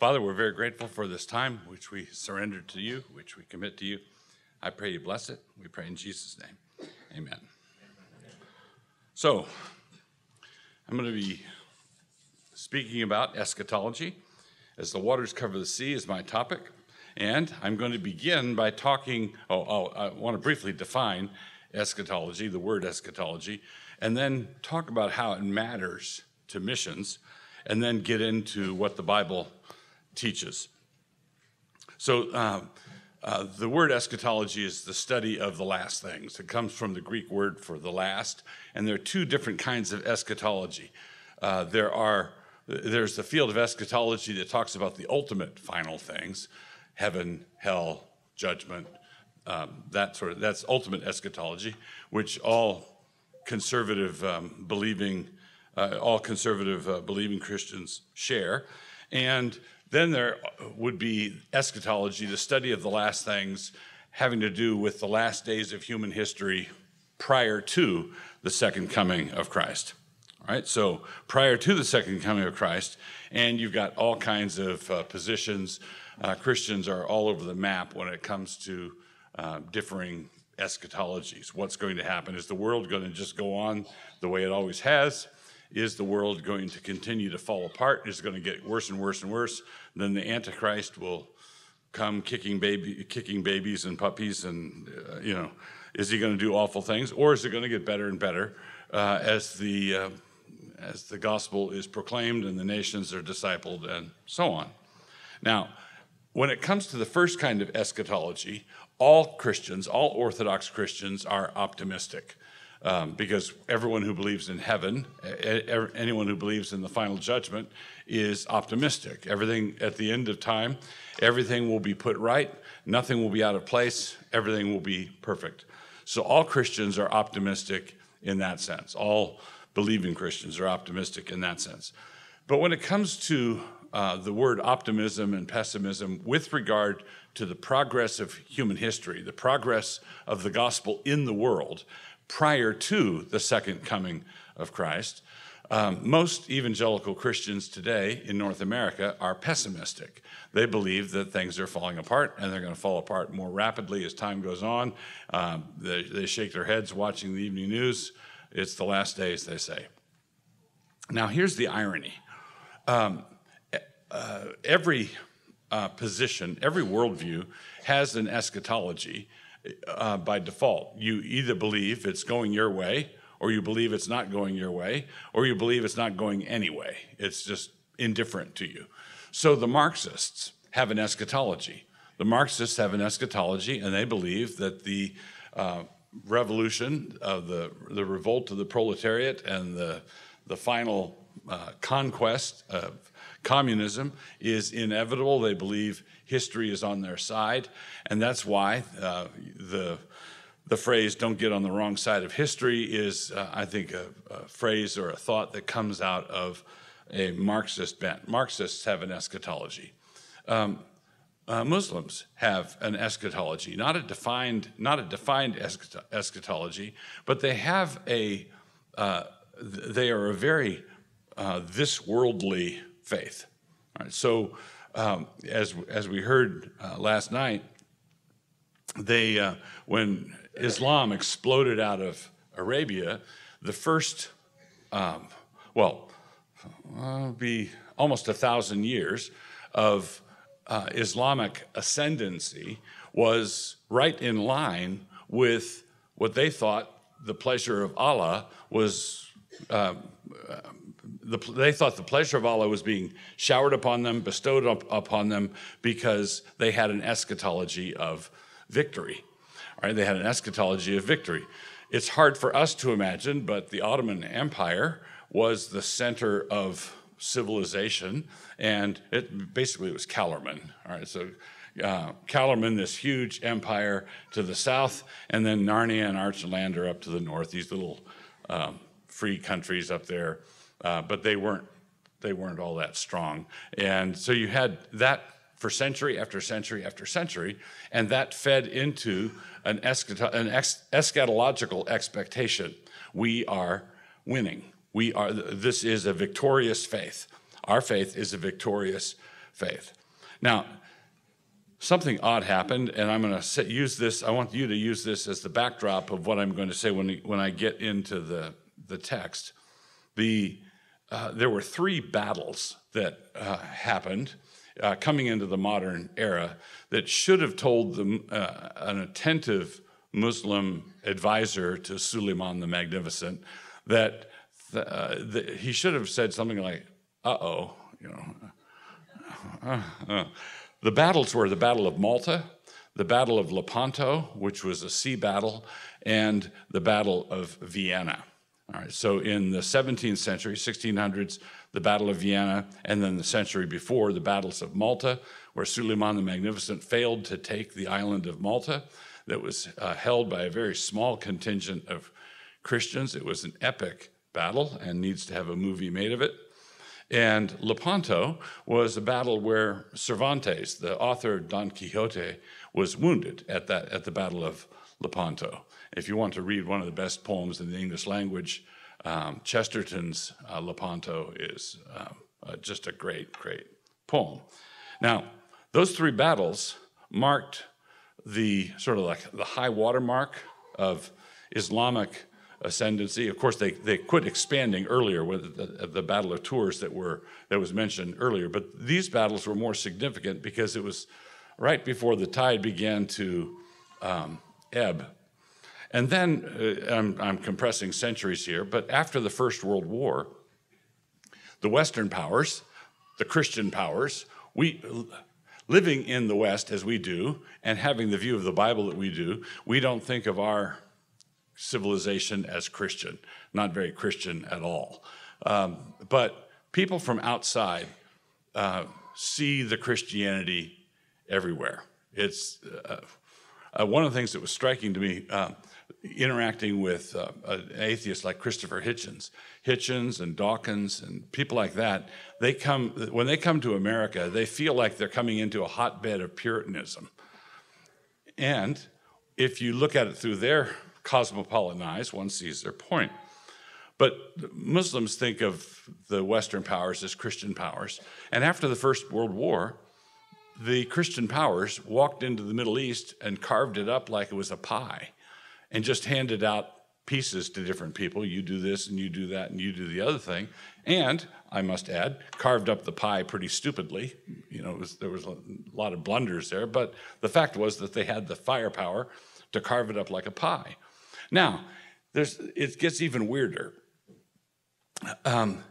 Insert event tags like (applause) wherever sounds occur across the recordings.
Father, we're very grateful for this time which we surrender to you, which we commit to you. I pray you bless it. We pray in Jesus' name. Amen. So, I'm going to be speaking about eschatology. As the waters cover the sea is my topic. And I'm going to begin by talking, oh, oh, I want to briefly define eschatology, the word eschatology, and then talk about how it matters to missions, and then get into what the Bible teaches. So, uh, uh, the word eschatology is the study of the last things. It comes from the Greek word for the last, and there are two different kinds of eschatology. Uh, there are there's the field of eschatology that talks about the ultimate final things, heaven, hell, judgment, um, that sort of that's ultimate eschatology, which all conservative um, believing uh, all conservative uh, believing Christians share, and then there would be eschatology, the study of the last things having to do with the last days of human history prior to the second coming of Christ. All right, so prior to the second coming of Christ, and you've got all kinds of uh, positions. Uh, Christians are all over the map when it comes to uh, differing eschatologies. What's going to happen? Is the world going to just go on the way it always has? Is the world going to continue to fall apart? Is it going to get worse and worse and worse? Then the Antichrist will come kicking baby, kicking babies and puppies, and uh, you know, is he going to do awful things, or is it going to get better and better uh, as the uh, as the gospel is proclaimed and the nations are discipled and so on? Now, when it comes to the first kind of eschatology, all Christians, all Orthodox Christians, are optimistic um, because everyone who believes in heaven, anyone who believes in the final judgment, is optimistic. Everything at the end of time, everything will be put right, nothing will be out of place, everything will be perfect. So all Christians are optimistic in that sense. All believing Christians are optimistic in that sense. But when it comes to uh, the word optimism and pessimism with regard to the progress of human history, the progress of the gospel in the world, prior to the second coming of Christ. Um, most evangelical Christians today in North America are pessimistic. They believe that things are falling apart and they're going to fall apart more rapidly as time goes on. Um, they, they shake their heads watching the evening news. It's the last days, they say. Now, here's the irony um, uh, every uh, position, every worldview has an eschatology uh, by default. You either believe it's going your way, or you believe it's not going your way, or you believe it's not going anyway. It's just indifferent to you. So the Marxists have an eschatology. The Marxists have an eschatology, and they believe that the uh, revolution of the, the revolt of the proletariat and the, the final uh, conquest of communism is inevitable. They believe history is on their side. And that's why uh, the, the phrase, don't get on the wrong side of history, is, uh, I think, a, a, phrase or a thought that comes out of a Marxist bent. Marxists have an eschatology. Um, uh, Muslims have an eschatology, not a defined, not a defined eschatology, but they have a, uh, they are a very uh, this worldly faith. All right, so um, as as we heard uh, last night, they uh, when Islam exploded out of Arabia, the first, um, well, uh, be almost a thousand years of uh, Islamic ascendancy was right in line with what they thought the pleasure of Allah was uh, the, they thought the pleasure of Allah was being showered upon them, bestowed up, upon them, because they had an eschatology of victory. All right, they had an eschatology of victory. It's hard for us to imagine, but the Ottoman Empire was the center of civilization, and it basically was Calormen. All right, so uh, this huge empire to the south, and then Narnia and Archenland up to the north. These little um, free countries up there uh, but they weren't they weren't all that strong. And so you had that for century after century after century, and that fed into an, eschato- an ex- eschatological expectation. We are winning. We are. This is a victorious faith. Our faith is a victorious faith. Now, something odd happened, and I'm going to use this. I want you to use this as the backdrop of what I'm going to say when, when I get into the, the text. The, uh, there were three battles that uh, happened uh, coming into the modern era that should have told them, uh, an attentive Muslim advisor to Suleiman the Magnificent that uh, the, he should have said something like, uh oh, you know. The battles were the Battle of Malta, the Battle of Lepanto, which was a sea battle, and the Battle of Vienna. All right, so in the 17th century, 1600s, the Battle of Vienna, and then the century before, the battles of Malta, where Suleiman the Magnificent failed to take the island of Malta, that was uh, held by a very small contingent of Christians. It was an epic battle and needs to have a movie made of it. And Lepanto was a battle where Cervantes, the author of Don Quixote, was wounded at, that, at the Battle of Lepanto. If you want to read one of the best poems in the English language, um, Chesterton's uh, Lepanto is um, uh, just a great, great poem. Now, those three battles marked the sort of like the high watermark of Islamic ascendancy. Of course, they, they quit expanding earlier with the, the, Battle of Tours that were that was mentioned earlier. But these battles were more significant because it was right before the tide began to um, ebb. And then uh, I'm, I'm compressing centuries here, but after the First World War, the Western powers, the Christian powers, we living in the West as we do and having the view of the Bible that we do, we don't think of our civilization as Christian, not very Christian at all. Um, but people from outside uh, see the Christianity everywhere. It's uh, uh, one of the things that was striking to me uh, interacting with uh, an atheist like Christopher Hitchens, Hitchens and Dawkins and people like that, they come when they come to America, they feel like they're coming into a hotbed of Puritanism. And if you look at it through their cosmopolitan eyes, one sees their point. But Muslims think of the Western powers as Christian powers. And after the First World War, the Christian powers walked into the Middle East and carved it up like it was a pie and just handed out pieces to different people. You do this and you do that and you do the other thing. And I must add, carved up the pie pretty stupidly. You know, was, there was a lot of blunders there, but the fact was that they had the firepower to carve it up like a pie. Now, there's, it gets even weirder. Um,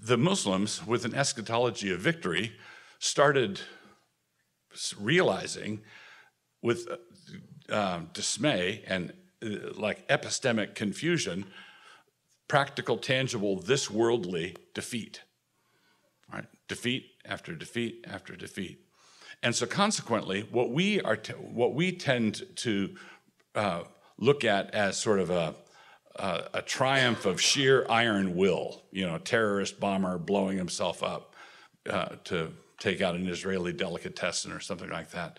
the Muslims, with an eschatology of victory, started realizing with uh, dismay and like epistemic confusion, practical, tangible, this worldly defeat. Right? Defeat after defeat after defeat. And so, consequently, what we are, t- what we tend to uh, look at as sort of a, a, a, triumph of sheer iron will, you know, terrorist bomber blowing himself up uh, to take out an Israeli delicatessen or something like that.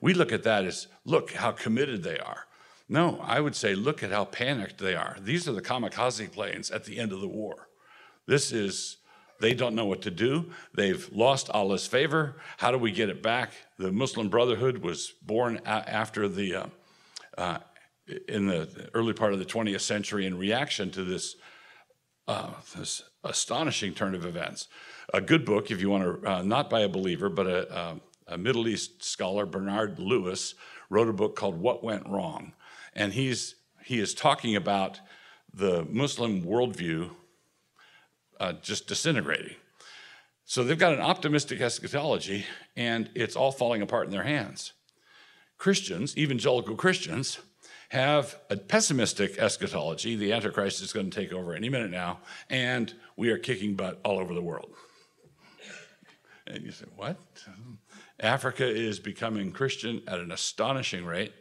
We look at that as look how committed they are. No, I would say look at how panicked they are. These are the kamikaze planes at the end of the war. This is, they don't know what to do. They've lost Allah's favor. How do we get it back? The Muslim Brotherhood was born after the, uh, uh, in the early part of the 20th century in reaction to this, uh, this astonishing turn of events. A good book, if you want to, uh, not by a believer, but a, uh, a Middle East scholar, Bernard Lewis, wrote a book called What Went Wrong and he's he is talking about the Muslim worldview uh, just disintegrating. So they've got an optimistic eschatology, and it's all falling apart in their hands. Christians, evangelical Christians, have a pessimistic eschatology. The Antichrist is going to take over any minute now, and we are kicking butt all over the world. And you say, what? Africa is becoming Christian at an astonishing rate.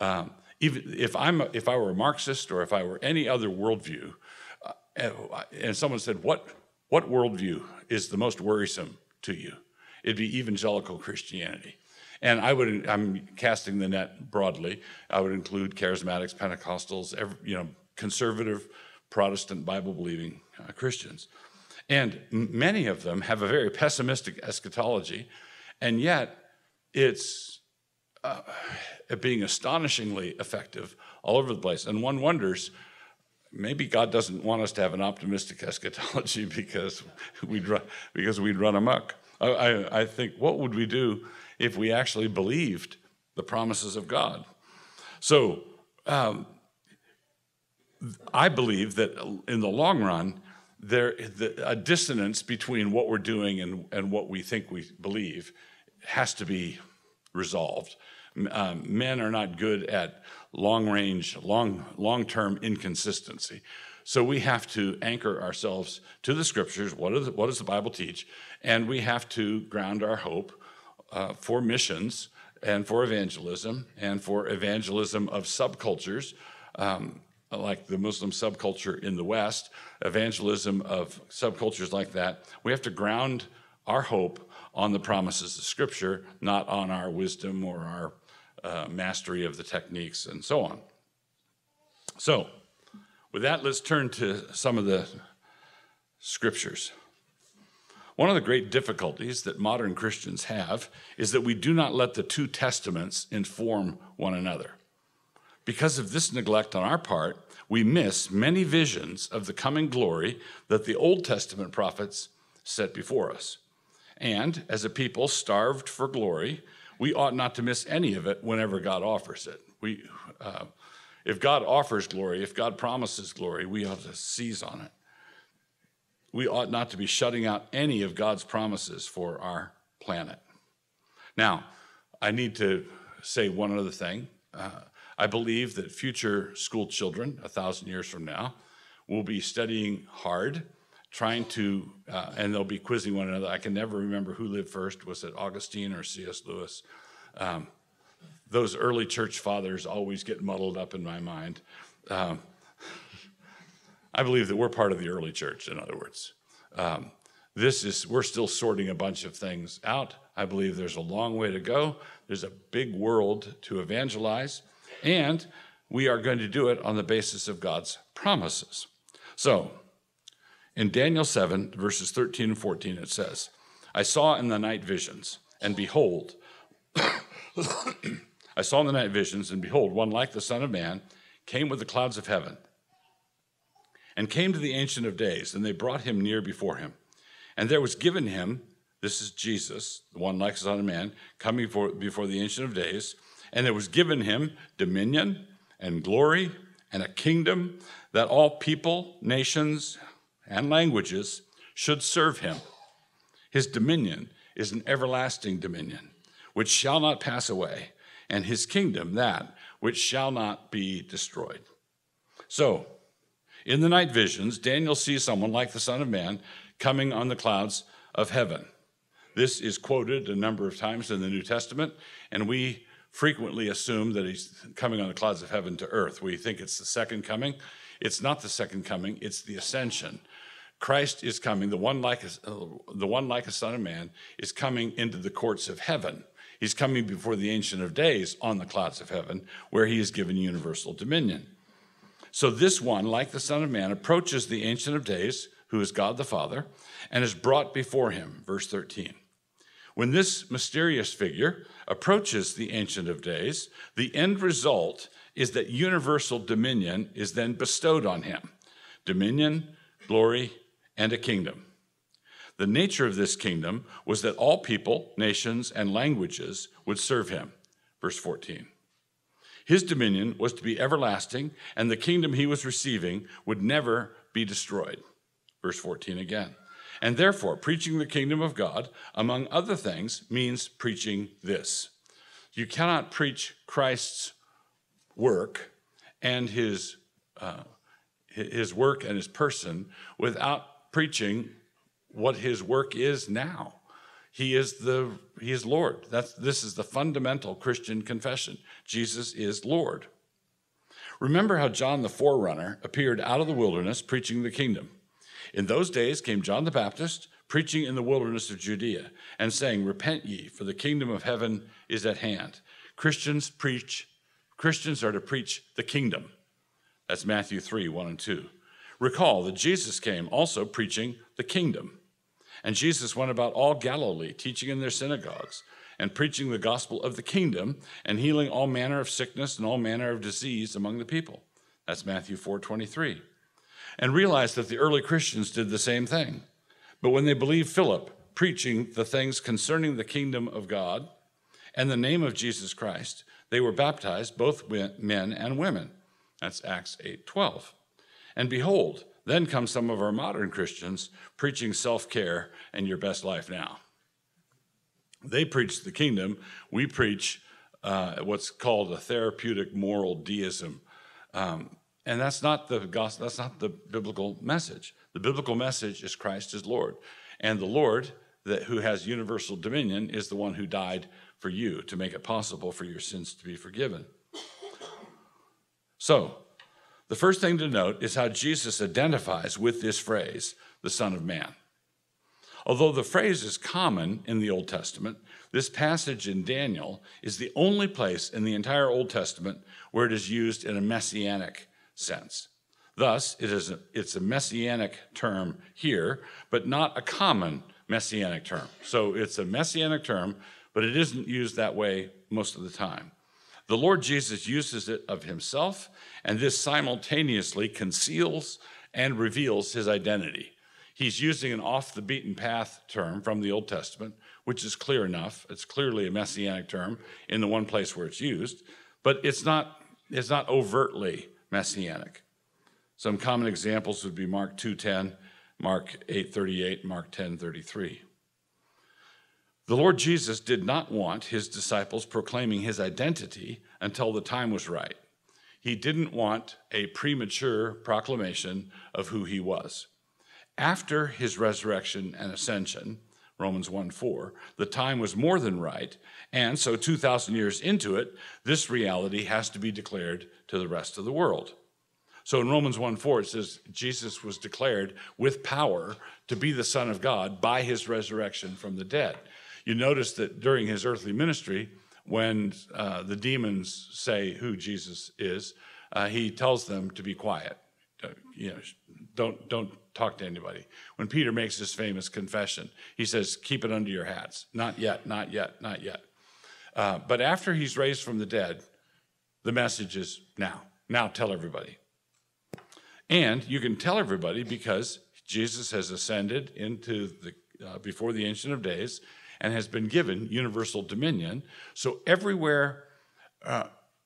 Um, even if I'm if I were a Marxist or if I were any other worldview, uh, and someone said, "What what worldview is the most worrisome to you?" It'd be evangelical Christianity, and I would I'm casting the net broadly. I would include charismatics, Pentecostals, every, you know, conservative, Protestant, Bible believing uh, Christians, And many of them have a very pessimistic eschatology, and yet it's uh, being astonishingly effective all over the place. And one wonders maybe God doesn't want us to have an optimistic eschatology (laughs) because we'd run, because we'd run amok. I, I, I think what would we do if we actually believed the promises of God? So um, I believe that in the long run, there the, a dissonance between what we're doing and, and what we think we believe has to be resolved. Um, men are not good at long range, long long term inconsistency. So we have to anchor ourselves to the scriptures. What, the, what does the Bible teach? And we have to ground our hope uh, for missions and for evangelism and for evangelism of subcultures. Um, like the Muslim subculture in the West, evangelism of subcultures like that, we have to ground our hope on the promises of Scripture, not on our wisdom or our uh, mastery of the techniques and so on. So, with that, let's turn to some of the Scriptures. One of the great difficulties that modern Christians have is that we do not let the two testaments inform one another. Because of this neglect on our part, we miss many visions of the coming glory that the Old Testament prophets set before us. And as a people starved for glory, we ought not to miss any of it whenever God offers it. We, uh, if God offers glory, if God promises glory, we ought to seize on it. We ought not to be shutting out any of God's promises for our planet. Now, I need to say one other thing. Uh, I believe that future school children, a thousand years from now, will be studying hard, trying to, uh, and they'll be quizzing one another. I can never remember who lived first. Was it Augustine or C.S. Lewis? Um, those early church fathers always get muddled up in my mind. Um, I believe that we're part of the early church, in other words. Um, this is, we're still sorting a bunch of things out. I believe there's a long way to go. There's a big world to evangelize. And we are going to do it on the basis of God's promises. So, in Daniel 7, verses 13 and 14, it says, I saw in the night visions, and behold, (coughs) I saw in the night visions, and behold, one like the Son of Man came with the clouds of heaven, and came to the Ancient of Days, and they brought him near before him. And there was given him, this is Jesus, the one like the Son of Man, coming for, before the Ancient of Days, and there was given him dominion and glory and a kingdom that all people, nations, and languages should serve him. His dominion is an everlasting dominion, which shall not pass away, and his kingdom that which shall not be destroyed. So, in the night visions, Daniel sees someone like the Son of Man coming on the clouds of heaven. This is quoted a number of times in the New Testament, and we frequently assume that he's coming on the clouds of heaven to earth. We think it's the second coming. It's not the second coming, it's the ascension. Christ is coming, the one like a, the one like a son of man is coming into the courts of heaven. He's coming before the ancient of days on the clouds of heaven where he is given universal dominion. So this one like the son of man approaches the ancient of days who is God the Father and is brought before him verse 13. When this mysterious figure approaches the Ancient of Days, the end result is that universal dominion is then bestowed on him dominion, glory, and a kingdom. The nature of this kingdom was that all people, nations, and languages would serve him. Verse 14. His dominion was to be everlasting, and the kingdom he was receiving would never be destroyed. Verse 14 again. And therefore, preaching the kingdom of God, among other things, means preaching this. You cannot preach Christ's work and his, uh, his work and his person without preaching what his work is now. He is the he is Lord. That's this is the fundamental Christian confession. Jesus is Lord. Remember how John the forerunner appeared out of the wilderness preaching the kingdom. In those days came John the Baptist, preaching in the wilderness of Judea, and saying, Repent ye, for the kingdom of heaven is at hand. Christians preach, Christians are to preach the kingdom. That's Matthew 3, 1 and 2. Recall that Jesus came also preaching the kingdom. And Jesus went about all Galilee, teaching in their synagogues and preaching the gospel of the kingdom and healing all manner of sickness and all manner of disease among the people. That's Matthew 4 23. And realize that the early Christians did the same thing. But when they believed Philip preaching the things concerning the kingdom of God and the name of Jesus Christ, they were baptized, both men and women. That's Acts 8 12. And behold, then come some of our modern Christians preaching self care and your best life now. They preach the kingdom. We preach uh, what's called a therapeutic moral deism. Um, and that's not the gospel, that's not the biblical message. The biblical message is Christ is Lord. And the Lord, that, who has universal dominion, is the one who died for you to make it possible for your sins to be forgiven. So, the first thing to note is how Jesus identifies with this phrase, the Son of Man. Although the phrase is common in the Old Testament, this passage in Daniel is the only place in the entire Old Testament where it is used in a messianic sense. Thus, it is a, it's a messianic term here, but not a common messianic term. So it's a messianic term, but it isn't used that way most of the time. The Lord Jesus uses it of himself, and this simultaneously conceals and reveals his identity. He's using an off the beaten path term from the Old Testament, which is clear enough. It's clearly a messianic term in the one place where it's used, but it's not, it's not overtly messianic. Some common examples would be Mark 2:10, Mark 8:38, Mark 10:33. The Lord Jesus did not want his disciples proclaiming his identity until the time was right. He didn't want a premature proclamation of who he was. After his resurrection and ascension, Romans 1 4, the time was more than right. And so, 2,000 years into it, this reality has to be declared to the rest of the world. So, in Romans 1 4, it says Jesus was declared with power to be the Son of God by his resurrection from the dead. You notice that during his earthly ministry, when uh, the demons say who Jesus is, uh, he tells them to be quiet. Uh, you know, don't don't talk to anybody. When Peter makes his famous confession, he says, "Keep it under your hats. Not yet. Not yet. Not yet." Uh, but after he's raised from the dead, the message is now. Now tell everybody. And you can tell everybody because Jesus has ascended into the uh, before the Ancient of Days and has been given universal dominion. So everywhere, uh,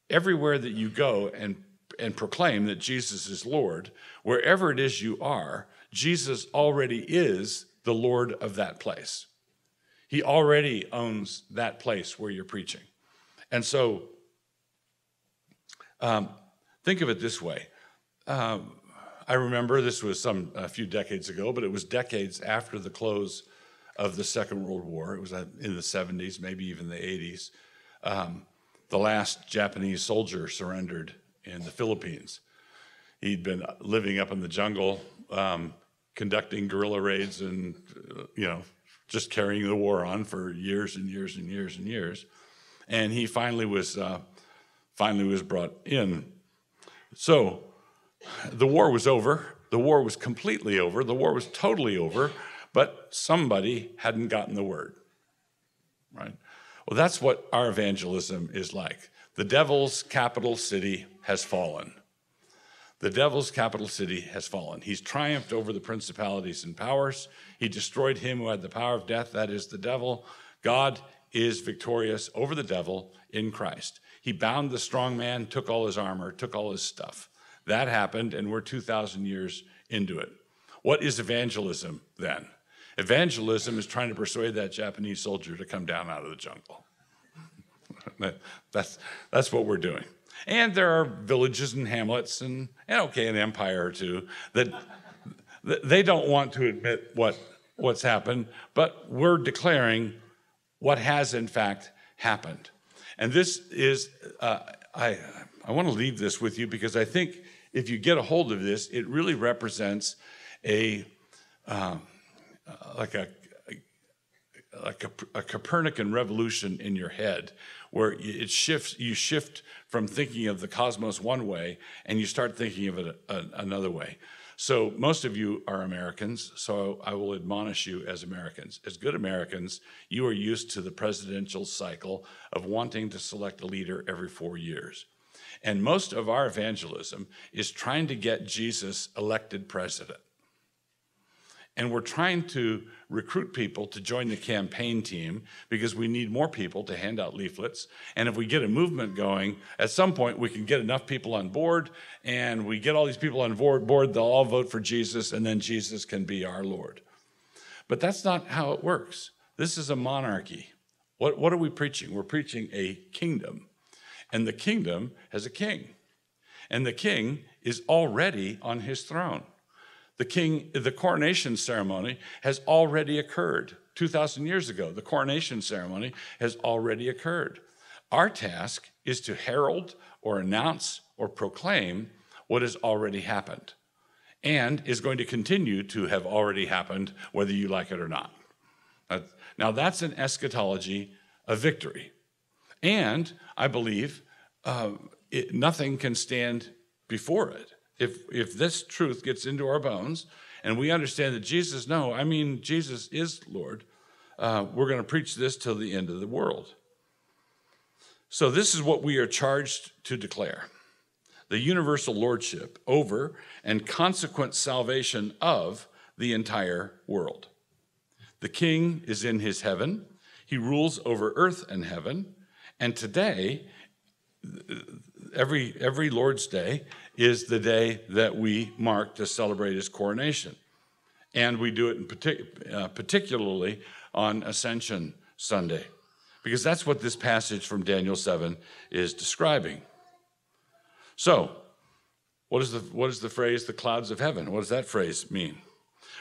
everywhere that you go and and proclaim that Jesus is Lord, wherever it is you are, Jesus already is the Lord of that place. He already owns that place where you're preaching. And so um, think of it this way. Um, I remember this was some a few decades ago, but it was decades after the close of the Second World War. It was uh, in the 70s, maybe even the 80s. Um, the last Japanese soldier surrendered in the Philippines. He'd been living up in the jungle, um, conducting guerrilla raids and, uh, you know, just carrying the war on for years and years and years and years. And he finally was, uh, finally was brought in. So the war was over. The war was completely over. The war was totally over, but somebody hadn't gotten the word, right? Well, that's what our evangelism is like. The devil's capital city has fallen. The devil's capital city has fallen. He's triumphed over the principalities and powers. He destroyed him who had the power of death, that is the devil. God is victorious over the devil in Christ. He bound the strong man, took all his armor, took all his stuff. That happened, and we're 2,000 years into it. What is evangelism then? Evangelism is trying to persuade that Japanese soldier to come down out of the jungle. (laughs) that's, that's what we're doing. And there are villages and hamlets and, and okay, an empire or two that they don't want to admit what, what's happened, but we're declaring what has in fact happened. And this is, uh, I, I want to leave this with you because I think if you get a hold of this, it really represents a, um, like a, like a, a Copernican revolution in your head where it shifts, you shift from thinking of the cosmos one way and you start thinking of it a, a, another way. So most of you are Americans, so I will admonish you as Americans. As good Americans, you are used to the presidential cycle of wanting to select a leader every four years. And most of our evangelism is trying to get Jesus elected president. And we're trying to recruit people to join the campaign team because we need more people to hand out leaflets. And if we get a movement going, at some point we can get enough people on board, and we get all these people on board, board they'll all vote for Jesus, and then Jesus can be our Lord. But that's not how it works. This is a monarchy. What, what are we preaching? We're preaching a kingdom. And the kingdom has a king. And the king is already on his throne. The king, the coronation ceremony has already occurred. 2,000 years ago, the coronation ceremony has already occurred. Our task is to herald or announce or proclaim what has already happened and is going to continue to have already happened, whether you like it or not. Now, that's an eschatology of victory. And I believe uh, it, nothing can stand before it if if this truth gets into our bones and we understand that Jesus, no, I mean Jesus is Lord, uh, we're going to preach this till the end of the world. So this is what we are charged to declare: the universal lordship over and consequent salvation of the entire world. The King is in his heaven; he rules over earth and heaven, and today every every Lord's Day is the day that we mark to celebrate his coronation. And we do it in partic- uh, particularly on Ascension Sunday, because that's what this passage from Daniel 7 is describing. So, what is the, what is the phrase, the clouds of heaven? What does that phrase mean?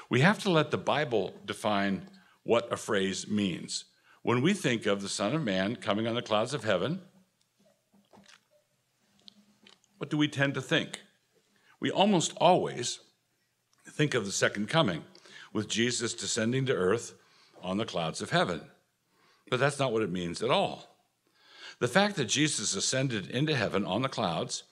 We have to let the Bible define what a phrase means. When we think of the Son of Man coming on the clouds of heaven, what do we tend to think? We almost always think of the second coming, with Jesus descending to earth on the clouds of heaven. But that's not what it means at all. The fact that Jesus ascended into heaven on the clouds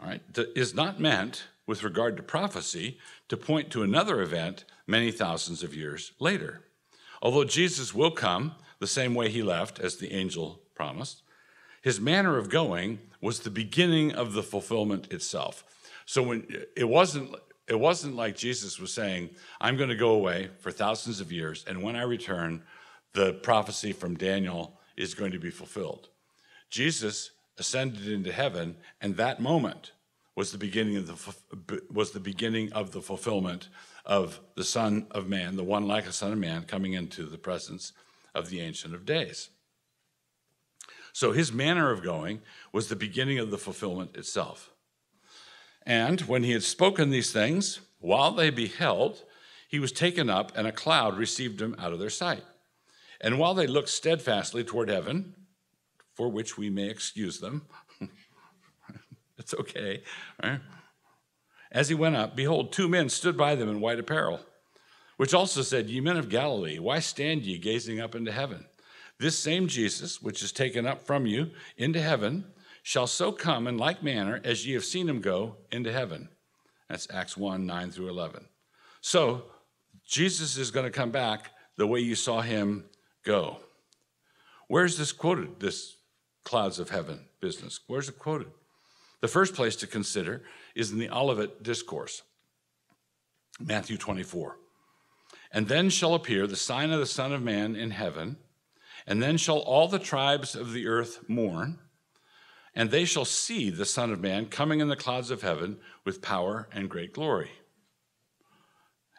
all right, is not meant, with regard to prophecy, to point to another event many thousands of years later. Although Jesus will come the same way he left, as the angel promised, his manner of going was the beginning of the fulfillment itself. So when it wasn't it wasn't like Jesus was saying, I'm going to go away for thousands of years, and when I return, the prophecy from Daniel is going to be fulfilled. Jesus ascended into heaven, and that moment was the beginning of the was the beginning of the fulfillment of the Son of Man, the one like a Son of Man, coming into the presence of the Ancient of Days. So his manner of going was the beginning of the fulfillment itself. And when he had spoken these things, while they beheld, he was taken up, and a cloud received him out of their sight. And while they looked steadfastly toward heaven, for which we may excuse them, (laughs) it's okay, right? As he went up, behold, two men stood by them in white apparel, which also said, Ye men of Galilee, why stand ye gazing up into heaven? This same Jesus, which is taken up from you into heaven, shall so come in like manner as ye have seen him go into heaven. That's Acts 1 9 through 11. So, Jesus is going to come back the way you saw him go. Where's this quoted, this clouds of heaven business? Where's it quoted? The first place to consider is in the Olivet Discourse, Matthew 24. And then shall appear the sign of the Son of Man in heaven and then shall all the tribes of the earth mourn, and they shall see the Son of Man coming in the clouds of heaven with power and great glory.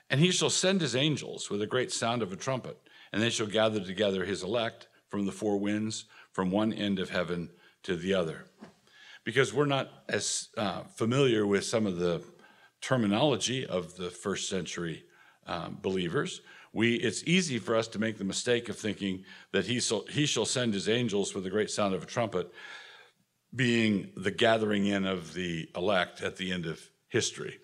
And he shall send his angels with a great sound of a trumpet, and they shall gather together his elect from the four winds, from one end of heaven to the other. Because we're not as uh, familiar with some of the terminology of the first century um, believers, we, it's easy for us to make the mistake of thinking that he, shall, he shall send his angels with the great sound of a trumpet, being the gathering in of the elect at the end of history.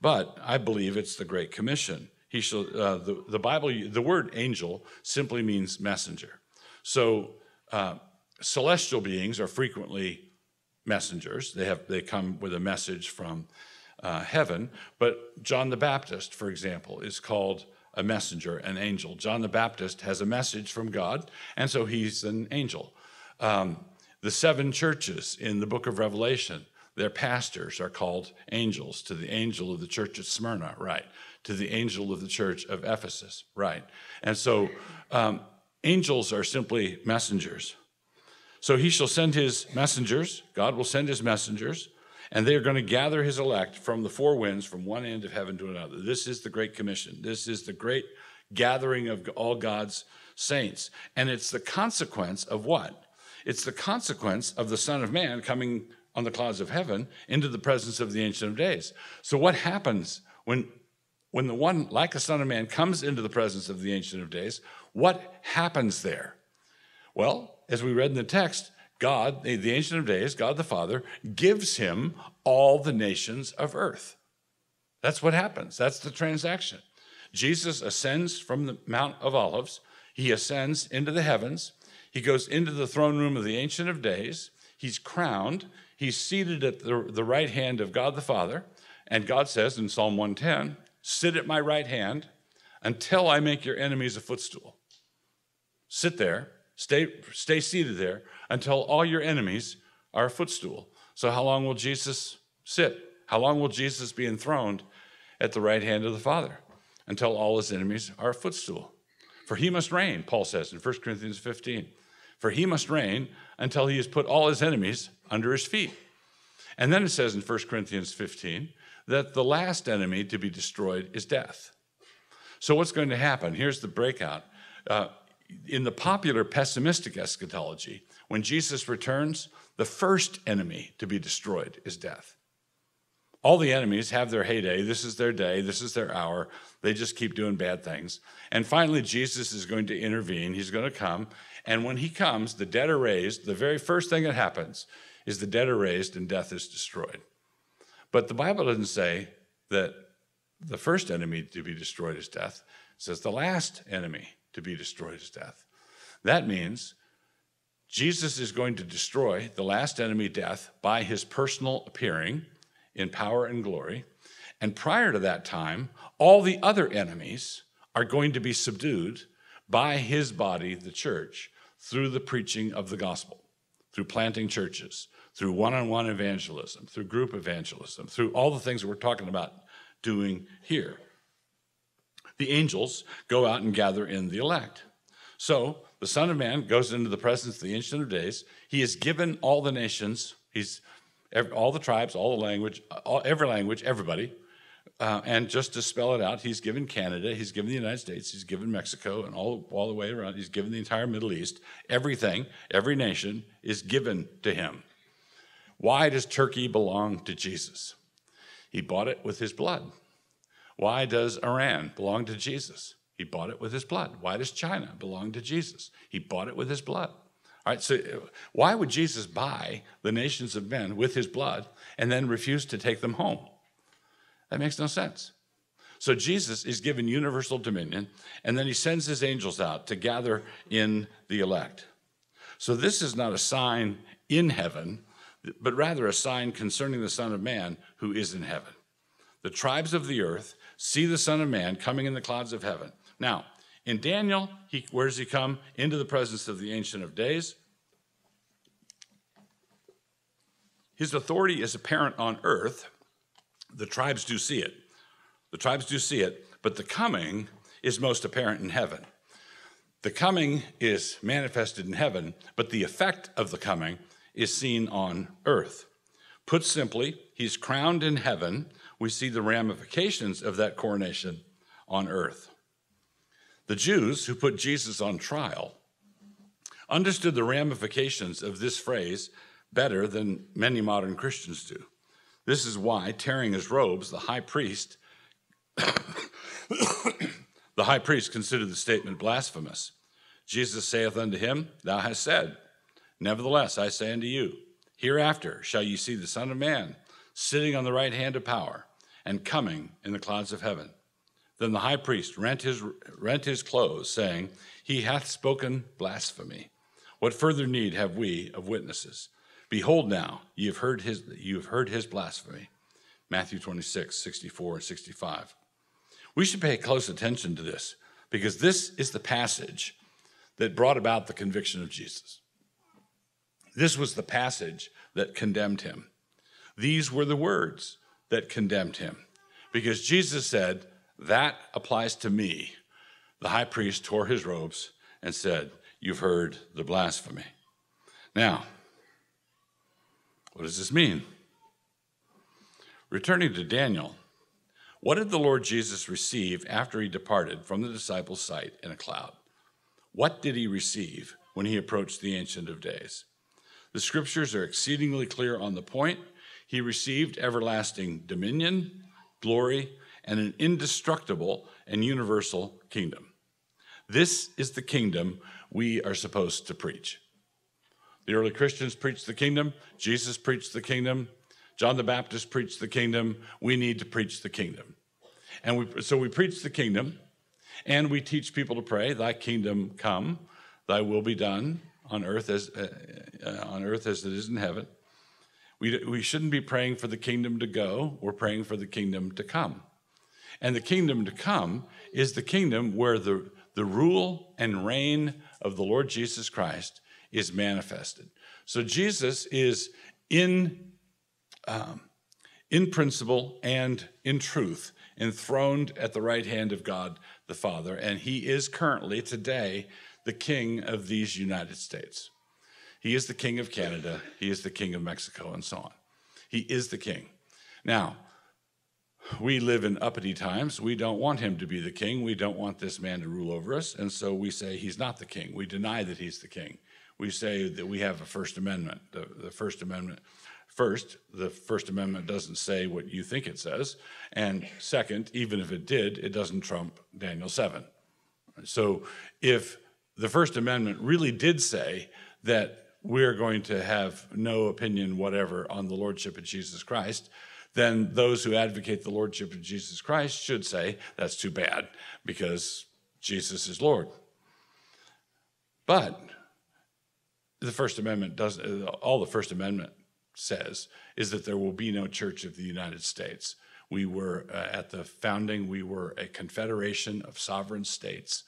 But I believe it's the Great Commission. He shall, uh, the, the Bible, the word angel simply means messenger. So uh, celestial beings are frequently messengers. They have they come with a message from uh, heaven. But John the Baptist, for example, is called a messenger, an angel. John the Baptist has a message from God, and so he's an angel. Um, the seven churches in the book of Revelation, their pastors are called angels. To the angel of the church at Smyrna, right. To the angel of the church of Ephesus, right. And so um, angels are simply messengers. So he shall send his messengers, God will send his messengers, and they are going to gather his elect from the four winds, from one end of heaven to another. This is the Great Commission. This is the great gathering of all God's saints. And it's the consequence of what? It's the consequence of the Son of Man coming on the clouds of heaven into the presence of the Ancient of Days. So, what happens when, when the one, like the Son of Man, comes into the presence of the Ancient of Days? What happens there? Well, as we read in the text, God, the Ancient of Days, God the Father, gives him all the nations of earth. That's what happens. That's the transaction. Jesus ascends from the Mount of Olives. He ascends into the heavens. He goes into the throne room of the Ancient of Days. He's crowned. He's seated at the, the right hand of God the Father. And God says in Psalm 110, Sit at my right hand until I make your enemies a footstool. Sit there Stay, stay seated there until all your enemies are a footstool. So, how long will Jesus sit? How long will Jesus be enthroned at the right hand of the Father? Until all his enemies are a footstool. For he must reign, Paul says in 1 Corinthians 15. For he must reign until he has put all his enemies under his feet. And then it says in 1 Corinthians 15 that the last enemy to be destroyed is death. So, what's going to happen? Here's the breakout. Uh, in the popular pessimistic eschatology, when Jesus returns, the first enemy to be destroyed is death. All the enemies have their heyday. This is their day. This is their hour. They just keep doing bad things. And finally, Jesus is going to intervene. He's going to come. And when he comes, the dead are raised. The very first thing that happens is the dead are raised and death is destroyed. But the Bible doesn't say that the first enemy to be destroyed is death. It says the last enemy to be destroyed is death. That means Jesus is going to destroy the last enemy, death, by his personal appearing in power and glory. And prior to that time, all the other enemies are going to be subdued by his body, the church, through the preaching of the gospel, through planting churches, through one on one evangelism, through group evangelism, through all the things we're talking about doing here the angels go out and gather in the elect. So the Son of Man goes into the presence of the Ancient of Days. He has given all the nations, he's all the tribes, all the language, all, every language, everybody. Uh, and just to spell it out, he's given Canada, he's given the United States, he's given Mexico, and all, all the way around, he's given the entire Middle East. Everything, every nation is given to him. Why does Turkey belong to Jesus? He bought it with his blood. Why does Iran belong to Jesus? He bought it with his blood. Why does China belong to Jesus? He bought it with his blood. All right, so uh, why would Jesus buy the nations of men with his blood and then refuse to take them home? That makes no sense. So Jesus is given universal dominion, and then he sends his angels out to gather in the elect. So this is not a sign in heaven, but rather a sign concerning the Son of Man who is in heaven. The tribes of the earth see the Son of Man coming in the clouds of heaven. Now, in Daniel, he, where does he come? Into the presence of the Ancient of Days. His authority is apparent on earth. The tribes do see it. The tribes do see it, but the coming is most apparent in heaven. The coming is manifested in heaven, but the effect of the coming is seen on earth. Put simply, he's crowned in heaven we see the ramifications of that coronation on earth. The Jews who put Jesus on trial understood the ramifications of this phrase better than many modern Christians do. This is why, tearing his robes, the high priest (coughs) the high priest considered the statement blasphemous. Jesus saith unto him, Thou hast said, Nevertheless, I say unto you, hereafter shall ye see the Son of Man sitting on the right hand of power and coming in the clouds of heaven. Then the high priest rent his, rent his clothes, saying, He hath spoken blasphemy. What further need have we of witnesses? Behold now, ye have heard his, you have heard his blasphemy. Matthew 26, 64, and 65. We should pay close attention to this because this is the passage that brought about the conviction of Jesus. This was the passage that condemned him. These were the words that condemned him because Jesus said, That applies to me. The high priest tore his robes and said, You've heard the blasphemy. Now, what does this mean? Returning to Daniel, what did the Lord Jesus receive after he departed from the disciples' sight in a cloud? What did he receive when he approached the Ancient of Days? The scriptures are exceedingly clear on the point. He received everlasting dominion, glory, and an indestructible and universal kingdom. This is the kingdom we are supposed to preach. The early Christians preached the kingdom, Jesus preached the kingdom, John the Baptist preached the kingdom. We need to preach the kingdom. And we, so we preach the kingdom and we teach people to pray, Thy kingdom come, Thy will be done on earth as, uh, uh, on earth as it is in heaven. We, we shouldn't be praying for the kingdom to go, we're praying for the kingdom to come. And the kingdom to come is the kingdom where the, the rule and reign of the Lord Jesus Christ is manifested. So Jesus is in um, in principle and in truth, enthroned at the right hand of God the Father, and he is currently, today, the king of these United States. He is the king of Canada, he is the king of Mexico, and so on. He is the king. Now, we live in uppity times. We don't want him to be the king. We don't want this man to rule over us. And so we say he's not the king. We deny that he's the king. We say that we have a First Amendment. The, the First Amendment First, the First Amendment doesn't say what you think it says. And second, even if it did, it doesn't trump Daniel 7. So if the First Amendment really did say that we're going to have no opinion whatever on the Lordship of Jesus Christ, then those who advocate the Lordship of Jesus Christ should say that's too bad because Jesus is Lord. But the First Amendment does all the First Amendment says is that there will be no Church of the United States. We were, uh, at the founding, we were a confederation of sovereign states,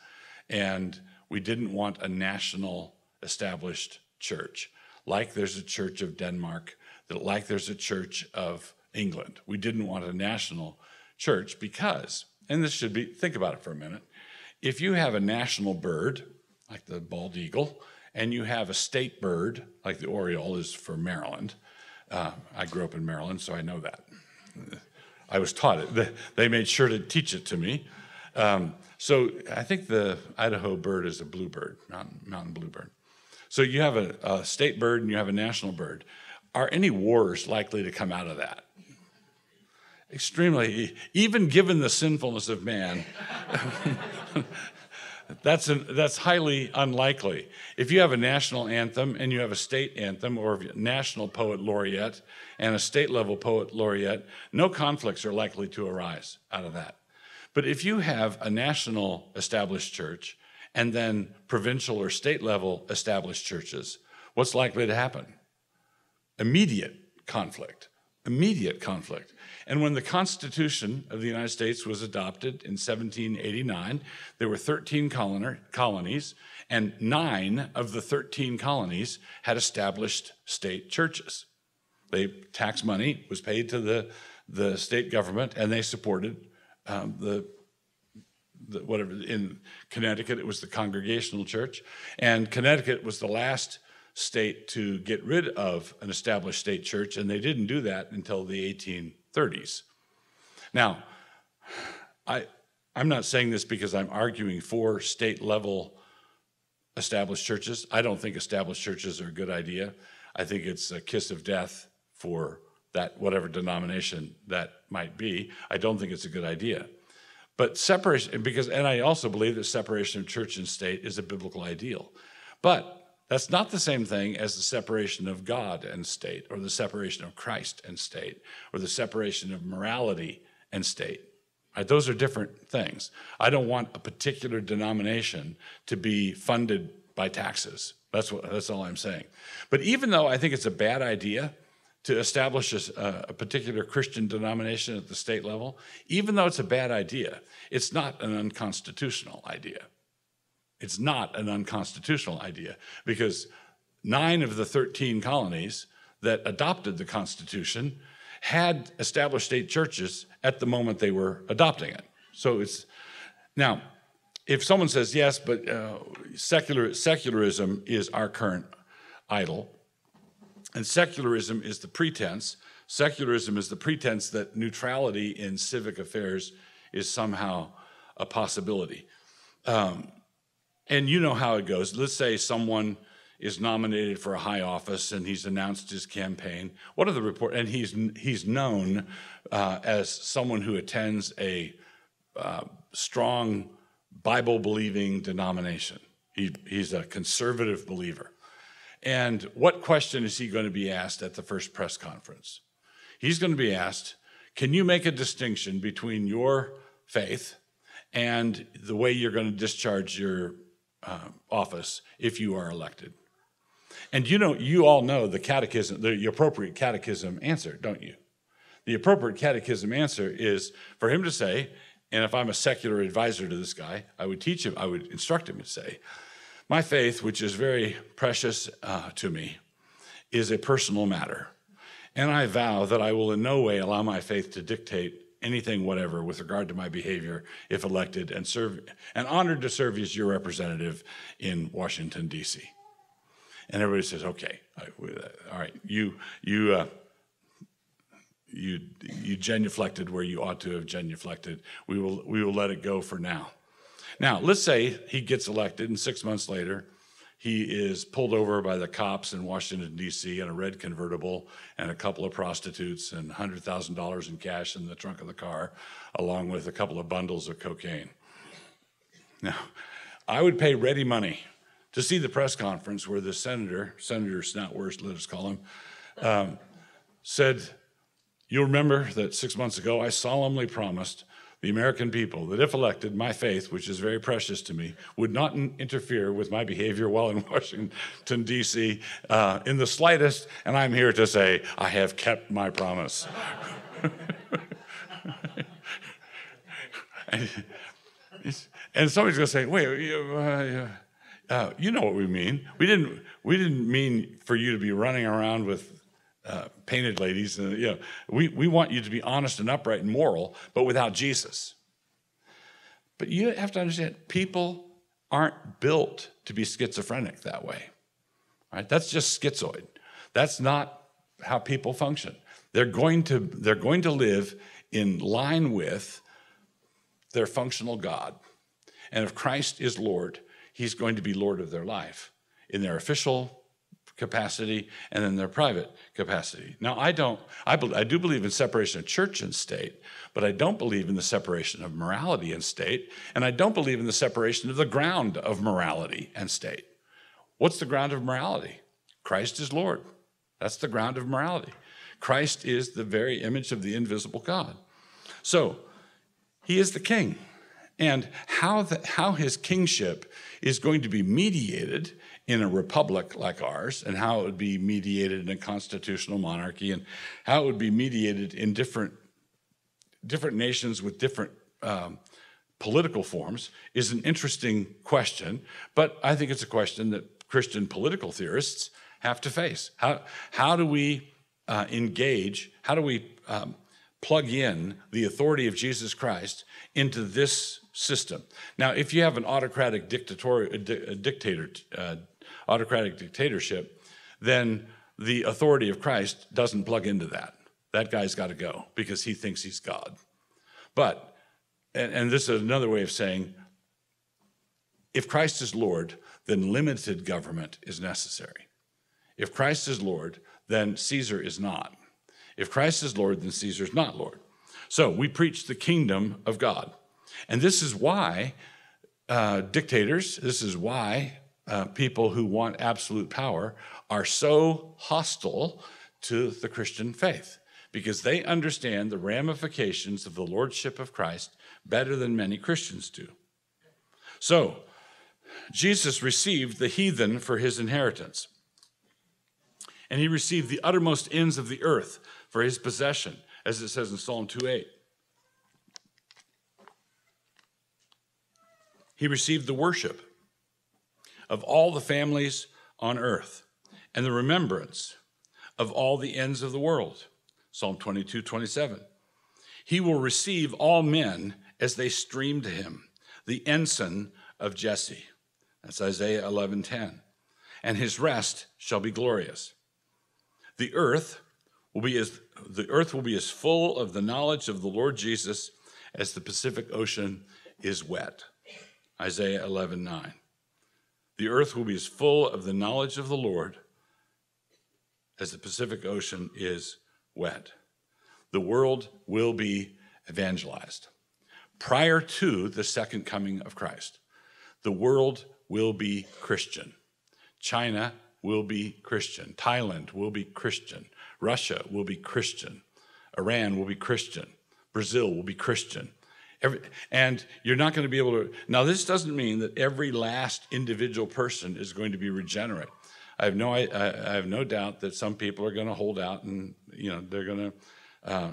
and we didn't want a national established church, like there's a Church of Denmark, that like there's a Church of England. We didn't want a national church because, and this should be, think about it for a minute. If you have a national bird, like the bald eagle, and you have a state bird, like the Oriole is for Maryland, uh, I grew up in Maryland, so I know that. I was taught it. (laughs) They made sure to teach it to me. Um, so I think the Idaho bird is a bluebird, mountain, mountain bluebird. So you have a, a state bird and you have a national bird. Are any wars likely to come out of that? Extremely, even given the sinfulness of man, (laughs) That's, an, that's highly unlikely. If you have a national anthem and you have a state anthem or a national poet laureate and a state level poet laureate, no conflicts are likely to arise out of that. But if you have a national established church and then provincial or state level established churches, what's likely to happen? Immediate conflict. Immediate conflict. And when the Constitution of the United States was adopted in 1789, there were 13 colonies, and nine of the 13 colonies had established state churches. They tax money was paid to the, the state government, and they supported um, the, the whatever in Connecticut it was the Congregational Church, and Connecticut was the last state to get rid of an established state church, and they didn't do that until the 18 30s. Now, I, I'm not saying this because I'm arguing for state level established churches. I don't think established churches are a good idea. I think it's a kiss of death for that, whatever denomination that might be. I don't think it's a good idea. But separation, because, and I also believe that separation of church and state is a biblical ideal. But that's not the same thing as the separation of God and state, or the separation of Christ and state, or the separation of morality and state. Right? Those are different things. I don't want a particular denomination to be funded by taxes. That's, what, that's all I'm saying. But even though I think it's a bad idea to establish a, a, particular Christian denomination at the state level, even though it's a bad idea, it's not an unconstitutional idea. It's not an unconstitutional idea because nine of the 13 colonies that adopted the Constitution had established state churches at the moment they were adopting it. So it's now, if someone says yes, but uh, secular secularism is our current idol, and secularism is the pretense. Secularism is the pretense that neutrality in civic affairs is somehow a possibility. Um, and you know how it goes. Let's say someone is nominated for a high office and he's announced his campaign. What are the report? And he's he's known uh, as someone who attends a uh, strong Bible believing denomination. He, he's a conservative believer. And what question is he going to be asked at the first press conference? He's going to be asked, Can you make a distinction between your faith and the way you're going to discharge your uh, office if you are elected? And you know, you all know the catechism, the appropriate catechism answer, don't you? The appropriate catechism answer is for him to say, and if I'm a secular advisor to this guy, I would teach him, I would instruct him to say, My faith, which is very precious uh, to me, is a personal matter. And I vow that I will in no way allow my faith to dictate anything whatever with regard to my behavior if elected and serve and honored to serve as your representative in Washington D.C. And everybody says, "Okay, all right, you you uh, you you genuflected where you ought to have genuflected. We will we will let it go for now. Now, let's say he gets elected, and six months later, he is pulled over by the cops in Washington D.C. in a red convertible and a couple of prostitutes and hundred thousand dollars in cash in the trunk of the car, along with a couple of bundles of cocaine. Now, I would pay ready money to see the press conference where the senator, Senator Snotwurst, let us call him, um, said You'll remember that six months ago, I solemnly promised the American people that if elected, my faith, which is very precious to me, would not interfere with my behavior while in (laughs) Washington, D.C. Uh, in the slightest. And I'm here to say I have kept my promise. (laughs) and, somebody's going to say, wait, uh, uh, you know what we mean. We didn't, we didn't mean for you to be running around with uh, painted ladies. And, you know, we, we want you to be honest and upright and moral, but without Jesus. But you have to understand, people aren't built to be schizophrenic that way. Right? That's just schizoid. That's not how people function. They're going to, they're going to live in line with their functional God. And if Christ is Lord, he's going to be Lord of their life in their official capacity and then their private capacity. Now, I don't, I, be, I do believe in separation of church and state, but I don't believe in the separation of morality and state, and I don't believe in the separation of the ground of morality and state. What's the ground of morality? Christ is Lord. That's the ground of morality. Christ is the very image of the invisible God. So, he is the king. And how, the, how his kingship is going to be mediated in a republic like ours and how it would be mediated in a constitutional monarchy and how it would be mediated in different different nations with different um, political forms is an interesting question but i think it's a question that christian political theorists have to face. How, how do we uh, engage how do we um, plug in the authority of jesus christ into this system? Now if you have an autocratic dictator, dictator uh, autocratic dictatorship, then the authority of Christ doesn't plug into that. That guy's got to go because he thinks he's God. But, and, and this is another way of saying, if Christ is Lord, then limited government is necessary. If Christ is Lord, then Caesar is not. If Christ is Lord, then Caesar is not Lord. So we preach the kingdom of God. And this is why uh, dictators, this is why uh, people who want absolute power are so hostile to the Christian faith because they understand the ramifications of the lordship of Christ better than many Christians do. So, Jesus received the heathen for his inheritance. And he received the uttermost ends of the earth for his possession, as it says in Psalm 2:8. He received the worship of all the families on earth and the remembrance of all the ends of the world. Psalm 22, 27. He will receive all men as they stream to him, the ensign of Jesse. That's Isaiah 11, 10. And his rest shall be glorious. The earth will be as the earth will be as full of the knowledge of the Lord Jesus as the Pacific Ocean is wet. Isaiah 11, 9. The earth will be as full of the knowledge of the Lord as the Pacific Ocean is wet. The world will be evangelized. Prior to the second coming of Christ, the world will be Christian. China will be Christian. Thailand will be Christian. Russia will be Christian. Iran will be Christian. Brazil will be Christian. Every, and you're not going to be able to. Now, this doesn't mean that every last individual person is going to be regenerate. I have no, I, I have no doubt that some people are going to hold out and you know they're going to uh,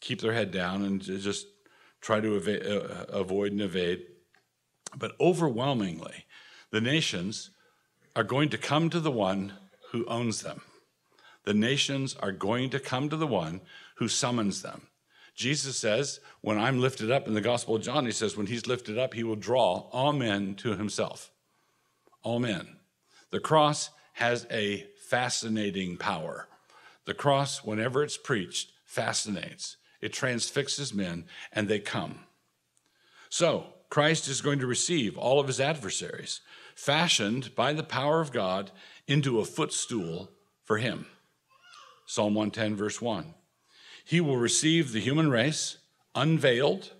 keep their head down and just try to uh, avoid and evade. But overwhelmingly, the nations are going to come to the one who owns them. The nations are going to come to the one who summons them. Jesus says, when I'm lifted up in the Gospel of John, he says, when he's lifted up, he will draw all men to himself. All men. The cross has a fascinating power. The cross, whenever it's preached, fascinates. It transfixes men, and they come. So, Christ is going to receive all of his adversaries, fashioned by the power of God into a footstool for him. Psalm 110, verse 1. He will receive the human race unveiled,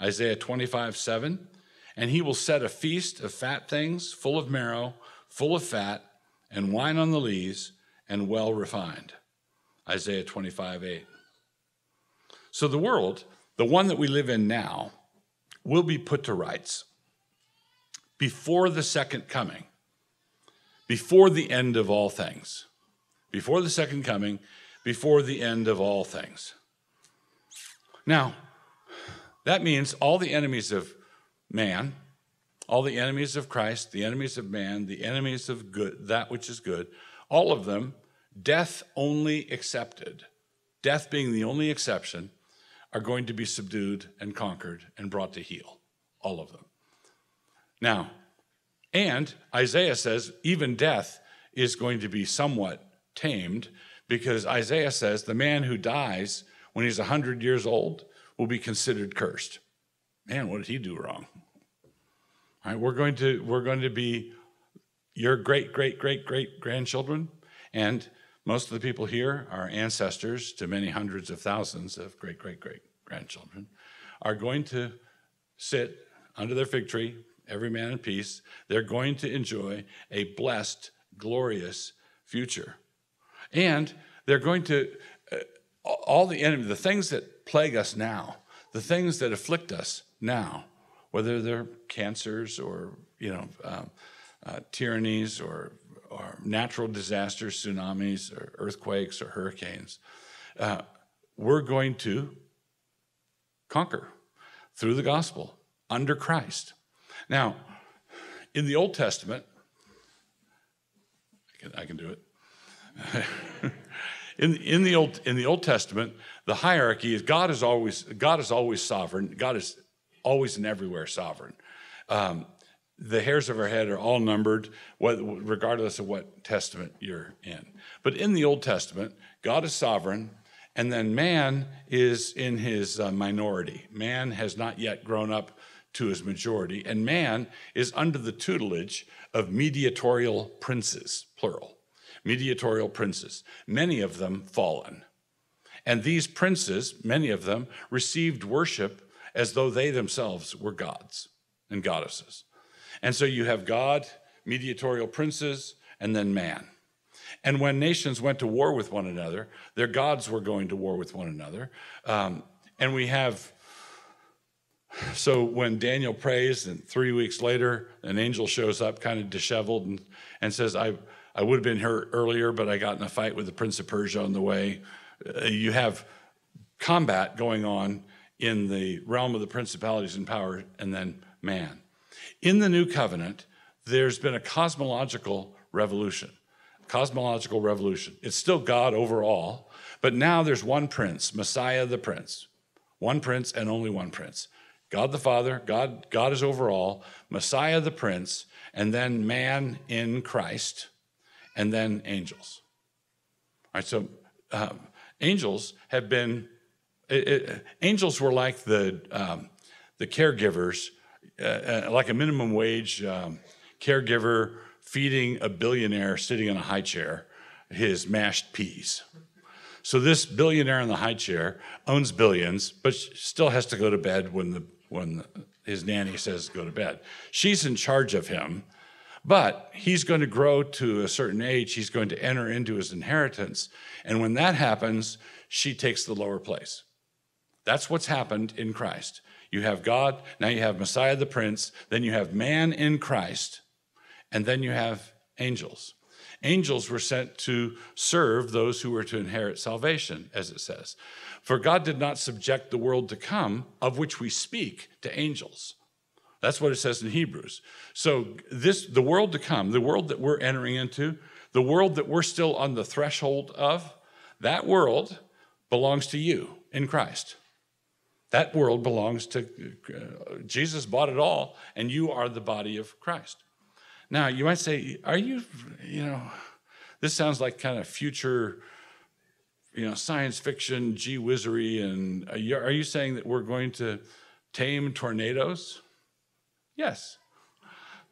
Isaiah 25, 7, and he will set a feast of fat things, full of marrow, full of fat, and wine on the lees, and well refined, Isaiah 25, 8. So the world, the one that we live in now, will be put to rights before the second coming, before the end of all things, before the second coming, before the end of all things. Now, that means all the enemies of man, all the enemies of Christ, the enemies of man, the enemies of good, that which is good, all of them, death only accepted, death being the only exception, are going to be subdued and conquered and brought to heel. All of them. Now, and Isaiah says even death is going to be somewhat tamed because Isaiah says the man who dies when he's 100 years old will be considered cursed. Man, what did he do wrong? All right, we're going to we're going to be your great great great great grandchildren and most of the people here are ancestors to many hundreds of thousands of great great great grandchildren are going to sit under their fig tree every man in peace they're going to enjoy a blessed glorious future and they're going to all the enemy, the things that plague us now, the things that afflict us now, whether they're cancers or you know um, uh, tyrannies or or natural disasters, tsunamis or earthquakes or hurricanes, uh, we're going to conquer through the gospel under Christ. Now, in the Old Testament, I can, I can do it. (laughs) in, in, the Old, in the Old Testament, the hierarchy is God is always, God is always sovereign. God is always and everywhere sovereign. Um, the hairs of our head are all numbered, regardless of what testament you're in. But in the Old Testament, God is sovereign, and then man is in his uh, minority. Man has not yet grown up to his majority, and man is under the tutelage of mediatorial princes, plural mediatorial princes, many of them fallen. And these princes, many of them, received worship as though they themselves were gods and goddesses. And so you have God, mediatorial princes, and then man. And when nations went to war with one another, their gods were going to war with one another. Um, and we have, so when Daniel prays, and three weeks later, an angel shows up kind of disheveled and, and says, I, I would have been here earlier, but I got in a fight with the Prince of Persia on the way. Uh, you have combat going on in the realm of the principalities and power, and then man. In the new covenant, there's been a cosmological revolution. Cosmological revolution. It's still God overall, but now there's one prince, Messiah the prince. One prince and only one prince. God the Father, God, God is overall, Messiah the prince, and then man in Christ, and then angels. All right, so um, angels have been, it, it, angels were like the, um, the caregivers, uh, uh, like a minimum wage um, caregiver feeding a billionaire sitting in a high chair his mashed peas. So this billionaire in the high chair owns billions, but still has to go to bed when the when his nanny says go to bed. She's in charge of him, but he's going to grow to a certain age. He's going to enter into his inheritance, and when that happens, she takes the lower place. That's what's happened in Christ. You have God, now you have Messiah the Prince, then you have man in Christ, and then you have angels. Angels were sent to serve those who were to inherit salvation, as it says. For God did not subject the world to come, of which we speak, to angels. That's what it says in Hebrews. So this the world to come, the world that we're entering into, the world that we're still on the threshold of, that world belongs to you in Christ. That world belongs to uh, Jesus bought it all and you are the body of Christ. Now, you might say, are you, you know, this sounds like kind of future, you know, science fiction, gee whizzery. And are you, are you saying that we're going to tame tornadoes? Yes.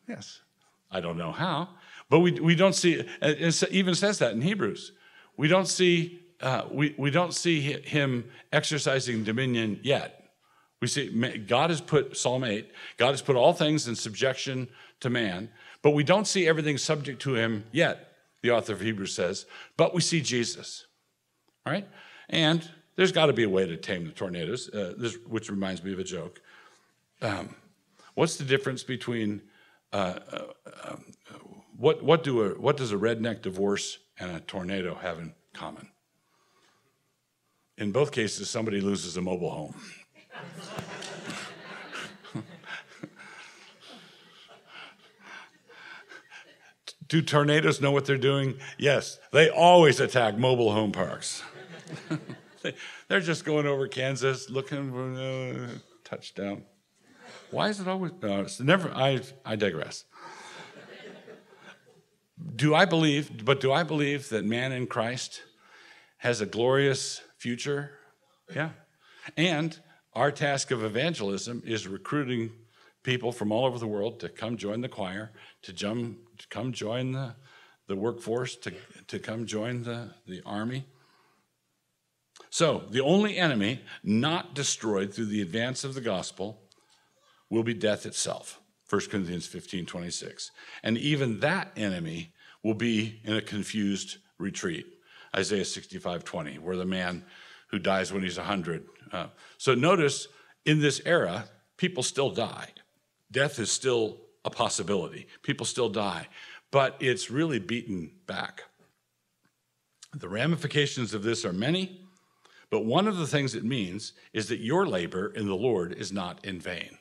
Yes. I don't know how, but we, we don't see, it even says that in Hebrews. We don't see, uh, we, we don't see him exercising dominion yet. We see God has put, Psalm 8, God has put all things in subjection to man. But we don't see everything subject to him yet, the author of Hebrews says, but we see Jesus. All right? And there's got to be a way to tame the tornadoes, uh, this, which reminds me of a joke. Um, what's the difference between uh, uh, um, what, what, do a, what does a redneck divorce and a tornado have in common? In both cases, somebody loses a mobile home. (laughs) Do tornadoes know what they're doing? Yes, they always attack mobile home parks. (laughs) they're just going over Kansas looking for a touchdown. Why is it always? It's never. I I digress. Do I believe? But do I believe that man in Christ has a glorious future? Yeah, and our task of evangelism is recruiting people from all over the world to come join the choir, to, jump, to come join the, the workforce, to, to come join the, the army. So, the only enemy not destroyed through the advance of the gospel will be death itself. 1 Corinthians 15 26. And even that enemy will be in a confused retreat. Isaiah 65 20, where the man who dies when he's 100. Uh, so notice in this era, people still die. Death is still a possibility. People still die, but it's really beaten back. The ramifications of this are many, but one of the things it means is that your labor in the Lord is not in vain.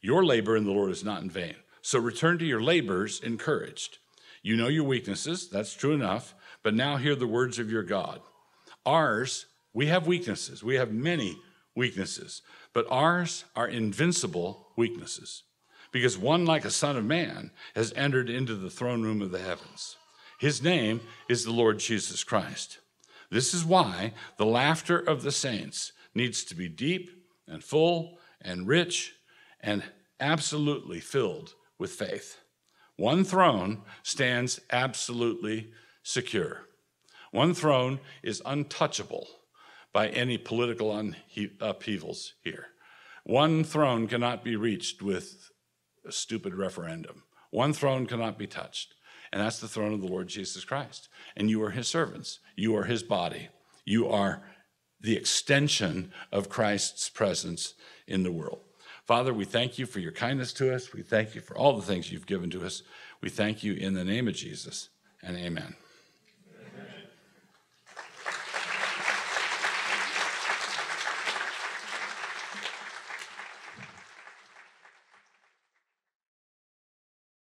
Your labor in the Lord is not in vain. So return to your labors encouraged. You know your weaknesses, that's true enough, but now hear the words of your God. Ours, we have weaknesses, we have many weaknesses, but ours are invincible weaknesses because one like a son of man has entered into the throne room of the heavens. His name is the Lord Jesus Christ. This is why the laughter of the saints needs to be deep and full and rich and absolutely filled with faith. One throne stands absolutely secure. One throne is untouchable by any political upheavals here. One throne cannot be reached with a stupid referendum. One throne cannot be touched, and that's the throne of the Lord Jesus Christ. And you are his servants, you are his body, you are the extension of Christ's presence in the world. Father, we thank you for your kindness to us. We thank you for all the things you've given to us. We thank you in the name of Jesus. and amen.